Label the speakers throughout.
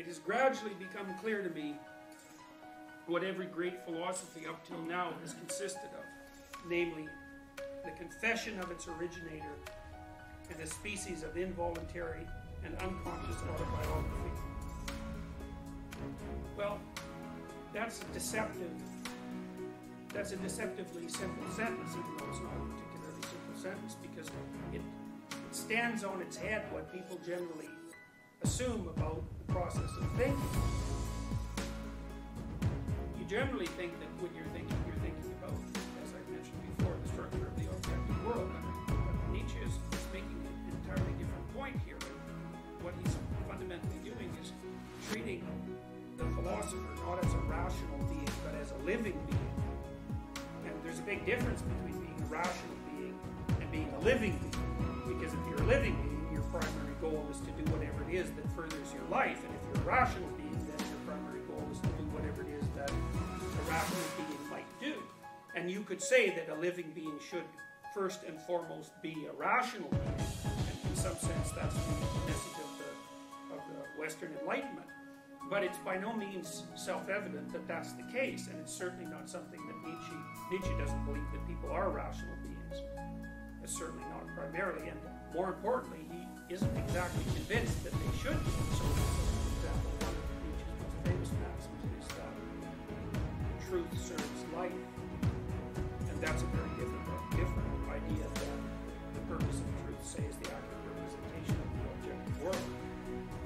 Speaker 1: It has gradually become clear to me what every great philosophy up till now has consisted of, namely, the confession of its originator and a species of involuntary and unconscious autobiography. Well, that's a deceptive, that's a deceptively simple sentence, even though it's not a particularly simple sentence, because it, it stands on its head what people generally assume about the process of thinking. You generally think that when you're thinking, you're thinking about, as I mentioned before, the structure of the objective world. But Nietzsche is making an entirely different point here. What he's fundamentally doing is treating the philosopher not as a rational being, but as a living being. And there's a big difference between being a rational being and being a living being. Because if you're a living being, your primary goal is to do whatever it is that furthers your life. And if you're a rational being, then your primary goal is to do whatever it is that a rational being might do. And you could say that a living being should first and foremost be a rational being. And in some sense, that's the message of the, of the Western Enlightenment. But it's by no means self-evident that that's the case, and it's certainly not something that Nietzsche, Nietzsche doesn't believe that people are rational beings. It's certainly not primarily, and more importantly, he isn't exactly convinced that they should be. So, for one of Nietzsche's most famous maxims is that um, truth serves life, and that's a very different, different idea than the purpose of truth, say, is the accurate representation of the objective world.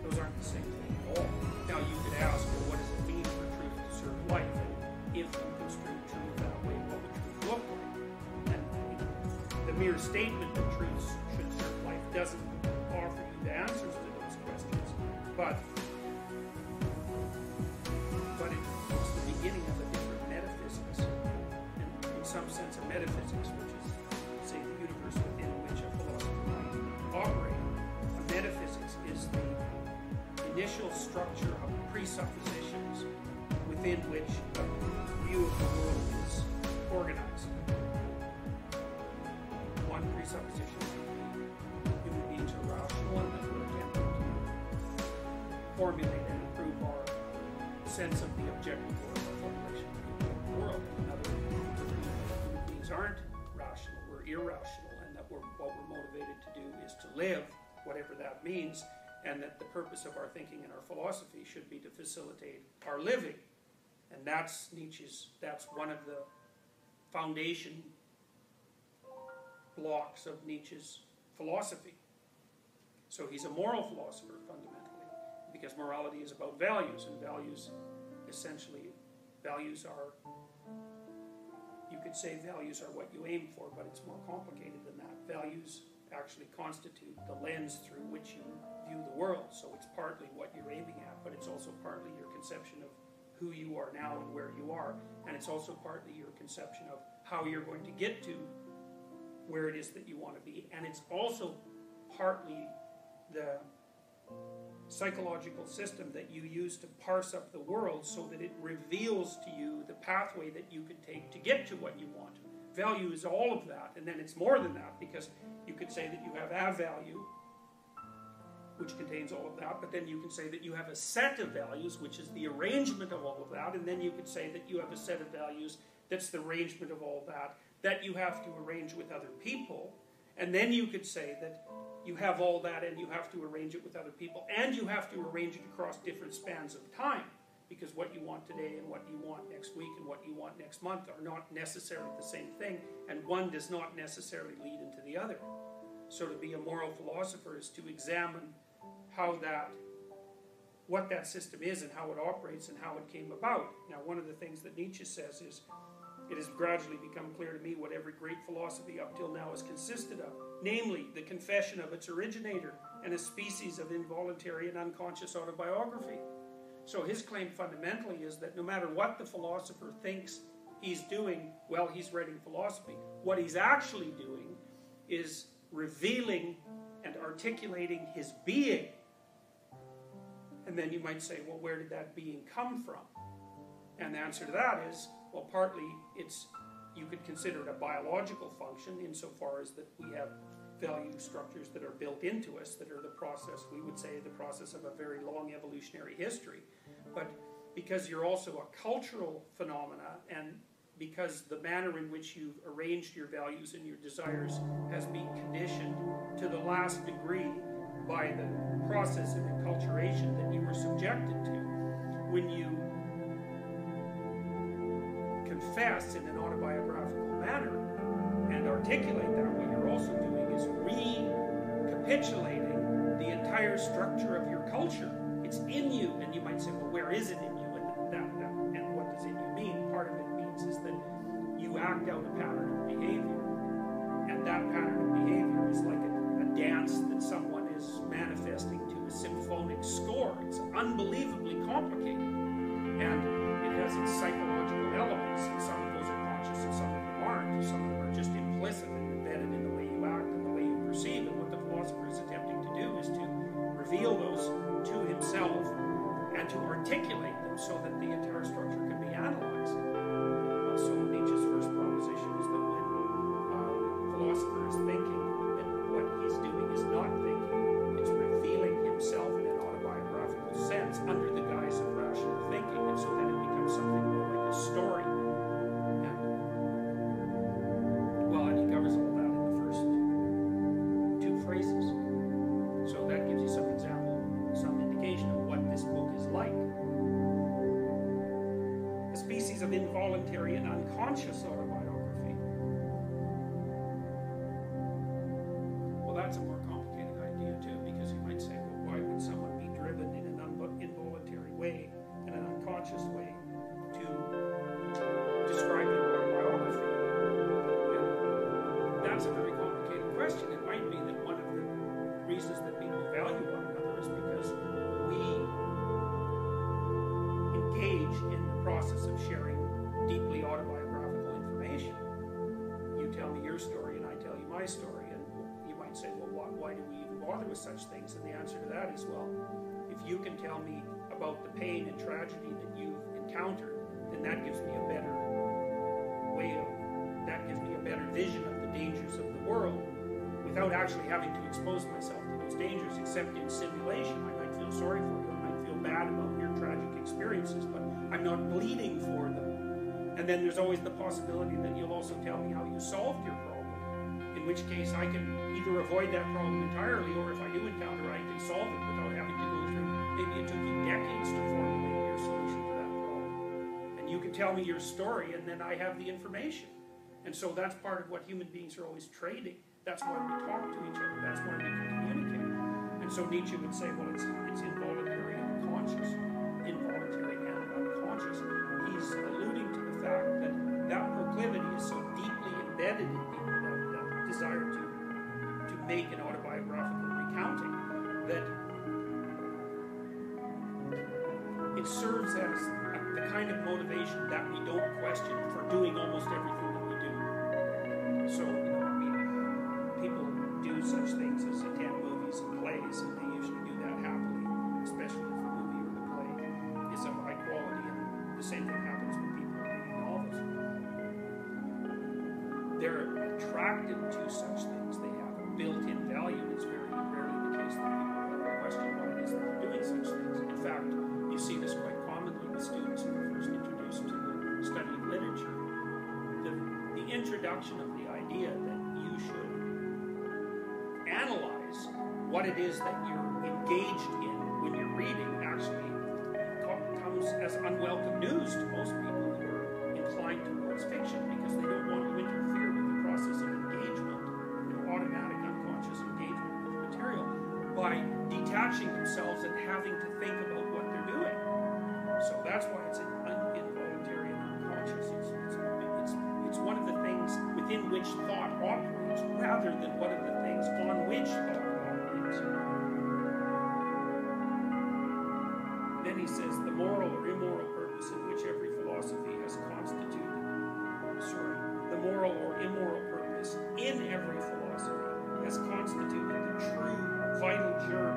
Speaker 1: Those aren't the same thing at all. Now you could ask, well, what does it mean for truth to serve life? And if you construe truth that way, what would truth look like? And the mere statement that truth should serve life doesn't the answers to those questions. But but it's the beginning of a different metaphysics. And in some sense, a metaphysics, which is, say, the universe within which a philosopher might operate. A metaphysics is the initial structure of presuppositions within which a view of the world is organized. One presupposition formulate and improve our sense of the objective world, our formulation of the objective world. Another human beings aren't rational, we're irrational, and that we're, what we're motivated to do is to live, whatever that means, and that the purpose of our thinking and our philosophy should be to facilitate our living. And that's Nietzsche's, that's one of the foundation blocks of Nietzsche's philosophy. So he's a moral philosopher fundamentally, because morality is about values, and values essentially, values are, you could say values are what you aim for, but it's more complicated than that. Values actually constitute the lens through which you view the world. So it's partly what you're aiming at, but it's also partly your conception of who you are now and where you are. And it's also partly your conception of how you're going to get to where it is that you want to be. And it's also partly the psychological system that you use to parse up the world so that it reveals to you the pathway that you can take to get to what you want. Value is all of that, and then it's more than that because you could say that you have a value, which contains all of that, but then you can say that you have a set of values, which is the arrangement of all of that, and then you could say that you have a set of values that's the arrangement of all that, that you have to arrange with other people, and then you could say that you have all that and you have to arrange it with other people, and you have to arrange it across different spans of time because what you want today and what you want next week and what you want next month are not necessarily the same thing, and one does not necessarily lead into the other. So to be a moral philosopher is to examine how that, what that system is and how it operates and how it came about. Now, one of the things that Nietzsche says is, it has gradually become clear to me what every great philosophy up till now has consisted of, namely the confession of its originator and a species of involuntary and unconscious autobiography. So his claim fundamentally is that no matter what the philosopher thinks he's doing while he's writing philosophy, what he's actually doing is revealing and articulating his being. And then you might say, well, where did that being come from? And the answer to that is, well, partly it's you could consider it a biological function insofar as that we have value structures that are built into us that are the process, we would say, the process of a very long evolutionary history. But because you're also a cultural phenomena and because the manner in which you've arranged your values and your desires has been conditioned to the last degree by the process of enculturation that you were subjected to, when you confess in an autobiographical manner and articulate that, what you're also doing is recapitulating the entire structure of your culture. It's in you, and you might say, well, where is it in you? And that, that and what does in you mean? Part of it means is that you act out a pattern of behavior, and that pattern of behavior is like a, a dance that someone is manifesting to a symphonic score. It's unbelievably complicated, reveal those to himself and to articulate them so that the entire structure can be analyzed. So Nietzsche's first involuntary and unconscious autobiography. Well, that's a more complicated idea, too, because you might say, well, why would someone be driven in an involuntary way, in an unconscious way, to describe their autobiography? And that's a very complicated question. It might be that one of the reasons that people value one another is because we engage in the process of sharing deeply autobiographical information. You tell me your story and I tell you my story, and you might say, well, why, why do we even bother with such things? And the answer to that is, well, if you can tell me about the pain and tragedy that you've encountered, then that gives me a better way of, that gives me a better vision of the dangers of the world without actually having to expose myself to those dangers, except in simulation. I might feel sorry for you, I might feel bad about your tragic experiences, but I'm not bleeding for them. And then there's always the possibility that you'll also tell me how you solved your problem, in which case I can either avoid that problem entirely, or if I do encounter it, I can solve it without having to go through, maybe it took you decades to formulate your solution to that problem. And you can tell me your story, and then I have the information. And so that's part of what human beings are always trading. That's why we talk to each other. That's why we can communicate. And so Nietzsche would say, well, it's, it's involuntary and conscious. Involuntary and unconscious. He's fact that that proclivity is so deeply embedded in people, that, that desire to, to make an autobiographical recounting, that it serves as the kind of motivation that we don't question for doing almost everything attracted to such things. They have a built-in value. It's very rarely the case that people question why it is that they're doing such things. In fact, you see this quite commonly with students who are first introduced to the study of literature. The, the introduction of the idea that you should analyze what it is that you're engaged in when you're reading actually comes as unwelcome news to most people who are inclined towards fiction themselves and having to think about what they're doing. So that's why it's in- un- involuntary and unconscious. It's, it's, it's, one of the things within which thought operates rather than one of the things on which thought operates. Then he says the moral or immoral purpose in which every philosophy has constituted, sorry, the moral or immoral purpose in every philosophy has constituted the true vital germ